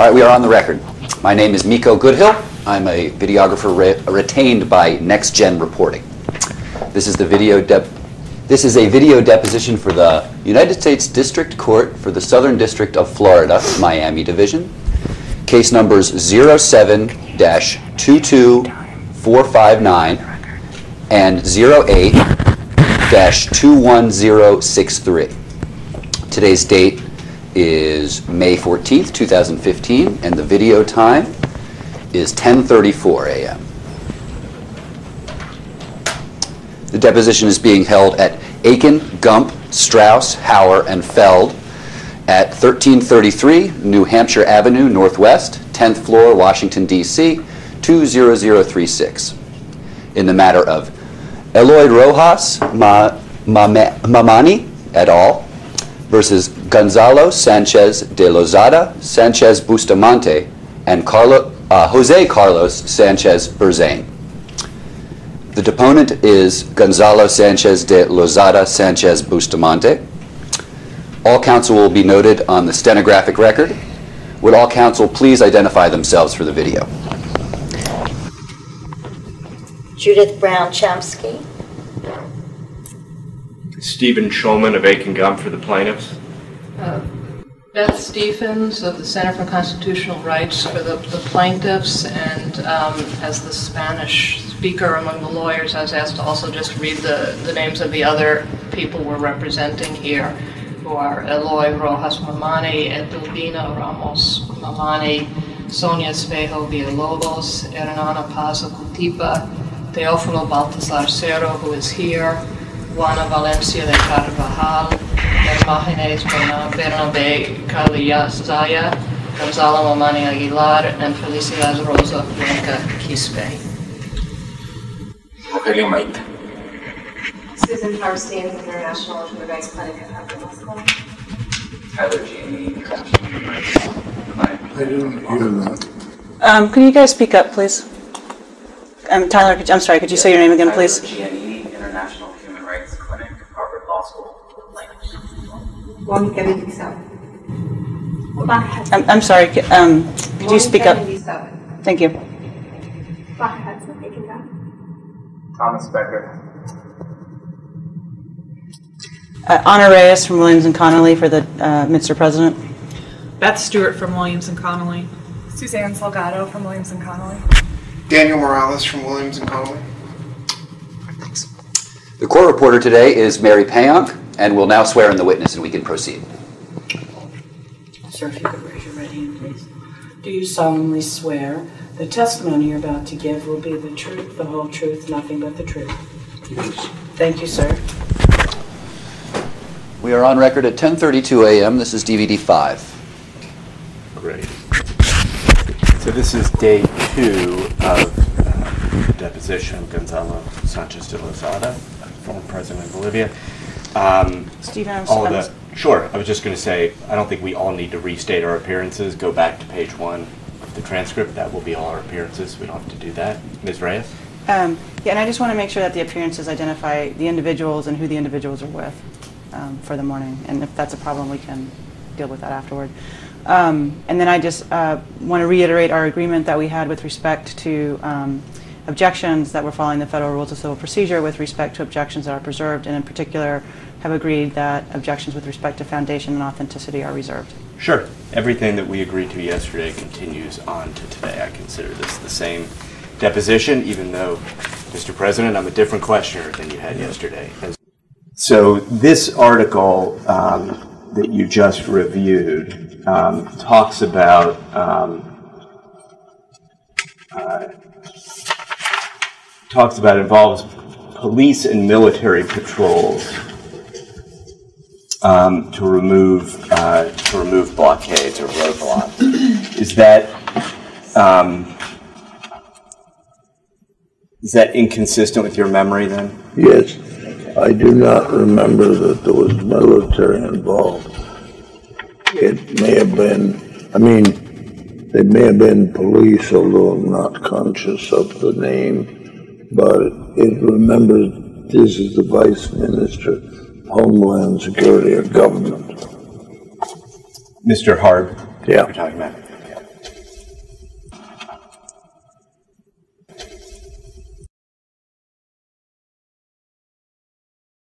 All right, we are on the record. My name is Miko Goodhill. I'm a videographer re- retained by Next Gen Reporting. This is the video This is a video deposition for the United States District Court for the Southern District of Florida, Miami Division. Case numbers 07-22459 and 08-21063. Today's date is May 14th, 2015, and the video time is 10:34 a.m. The deposition is being held at Akin, Gump, Strauss, Hauer, and Feld at 1333 New Hampshire Avenue Northwest, 10th floor, Washington, D.C., 20036. In the matter of Eloy Rojas Ma- Mamani et al. versus Gonzalo Sanchez de Lozada, Sanchez Bustamante, and Carlo, uh, Jose Carlos Sanchez Berzain. The deponent is Gonzalo Sanchez de Lozada Sanchez Bustamante. All counsel will be noted on the stenographic record. Would all counsel please identify themselves for the video? Judith Brown Chomsky. Stephen Schulman of Akin Gump for the plaintiffs. Beth Stephens of the Center for Constitutional Rights for the the plaintiffs, and um, as the Spanish speaker among the lawyers, I was asked to also just read the the names of the other people we're representing here, who are Eloy Rojas Mamani, Edelvina Ramos Mamani, Sonia Espejo Villalobos, Hernán Apaza Cutipa, Teófilo Baltasar Cerro, who is here, Juana Valencia de Carvajal, Hermógenes Bernabe Calillazaya, Gonzalo Mamani Aguilar, and Felicidad Rosa Blanca Quispe. Rogelio Mayta. Susan Farbstein, International Human Rights Clinic at Harvard Law School. Tyler Gianni. I didn't hear that. Um, Could you guys speak up, please? Um, Tyler, could you- I'm sorry, could you say your name again, please? Monica Mendizábal. I'm I'm sorry, um, could you speak up? Monica Thank you. Baja Hudson, Akin Gump. Thomas Becker. Uh, Ana Reyes from Williams and Connolly for the uh, Mr. President. Beth Stewart from Williams and Connolly. Suzanne Salgado from Williams and Connolly. Daniel Morales from Williams and Connolly. Thanks. The court reporter today is Mary Payonk, and will now swear in the witness, and we can proceed. Sir, if you could raise your right hand, please. Do you solemnly swear the testimony you're about to give will be the truth, the whole truth, nothing but the truth? Yes. Thank you, sir. We are on record at 10:32 a.m. This is DVD 5. Great. So this is day two of uh, the deposition of Gonzalo Sanchez de Lozada, former president of Bolivia. Um, Stephen, I'm all the, sure, I was just going to say, I don't think we all need to restate our appearances. Go back to page one of the transcript. That will be all our appearances. We don't have to do that. Ms. Reyes? Um, Yeah, and I just want to make sure that the appearances identify the individuals and who the individuals are with um, for the morning. And if that's a problem, we can deal with that afterward. Um, And then I just want to reiterate our agreement that we had with respect to um, objections that we're following the Federal Rules of Civil Procedure with respect to objections that are preserved, and in particular, have agreed that objections with respect to foundation and authenticity are reserved. Sure. Everything that we agreed to yesterday continues on to today. I consider this the same deposition, even though, Mr. President, I'm a different questioner than you had yesterday. So this article um, that you just reviewed um, talks about um, uh, talks about involves police and military patrols um, to remove uh, to remove blockades or roadblocks. Is that um, is that inconsistent with your memory then? Yes, I do not remember that there was military involved. It may have been, I mean, they may have been police, although I'm not conscious of the name, but it remembers this is the Vice Minister of Homeland Security or Government. Mr. Hard, Yeah. you're talking about.